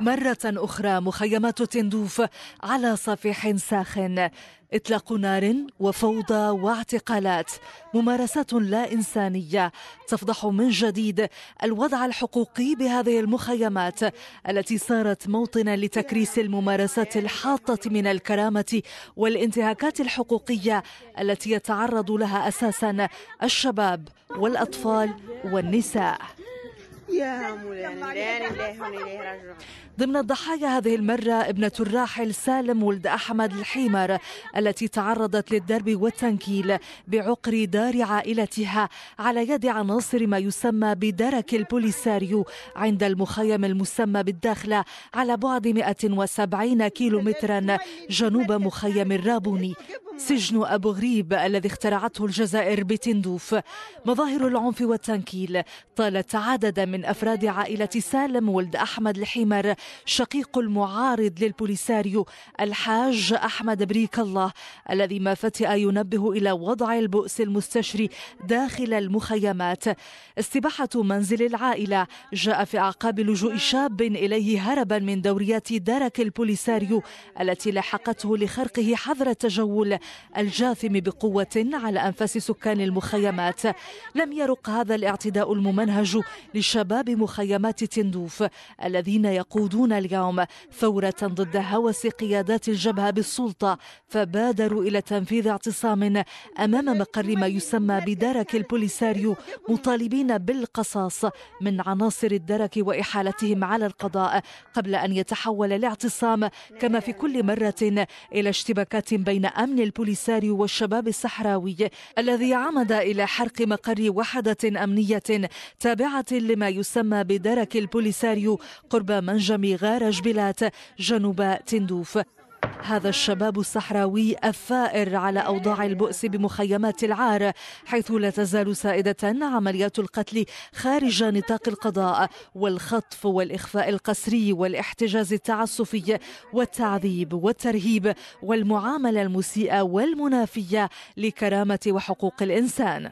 مرة أخرى مخيمات تندوف على صفيح ساخن. إطلاق نار وفوضى واعتقالات. ممارسات لا إنسانية تفضح من جديد الوضع الحقوقي بهذه المخيمات التي صارت موطنا لتكريس الممارسات الحاطة من الكرامة والانتهاكات الحقوقية التي يتعرض لها أساسا الشباب والأطفال والنساء. يا ضمن الضحايا هذه المرة ابنة الراحل سالم ولد أحمد الحيمر التي تعرضت للضرب والتنكيل بعقر دار عائلتها على يد عناصر ما يسمى بدرك البوليساريو عند المخيم المسمى بالداخلة على بعد 170 كيلومترا جنوب مخيم الرابوني. سجن أبو غريب الذي اخترعته الجزائر بتندوف. مظاهر العنف والتنكيل. طالت عددا من أفراد عائلة سالم ولد أحمد الحمر شقيق المعارض للبوليساريو الحاج أحمد بريك الله الذي ما فتئ ينبه إلى وضع البؤس المستشري داخل المخيمات. استباحة منزل العائلة جاء في أعقاب لجوء شاب إليه هربا من دوريات درك البوليساريو التي لحقته لخرقه حظر التجول. الجاثم بقوة على أنفاس سكان المخيمات. لم يرق هذا الاعتداء الممنهج لشباب مخيمات تندوف الذين يقودون اليوم ثورة ضد هوس قيادات الجبهة بالسلطة فبادروا إلى تنفيذ اعتصام أمام مقر ما يسمى بدرك البوليساريو مطالبين بالقصاص من عناصر الدرك وإحالتهم على القضاء قبل أن يتحول الاعتصام كما في كل مرة إلى اشتباكات بين أمن البوليساريو البوليساريو والشباب الصحراوي الذي عمد إلى حرق مقر وحدة أمنية تابعة لما يسمى بدرك البوليساريو قرب منجم غار جبلات جنوب تندوف. هذا الشباب الصحراوي الثائر على أوضاع البؤس بمخيمات العار حيث لا تزال سائدة عمليات القتل خارج نطاق القضاء والخطف والإخفاء القسري والاحتجاز التعسفي والتعذيب والترهيب والمعاملة المسيئة والمنافية لكرامة وحقوق الإنسان.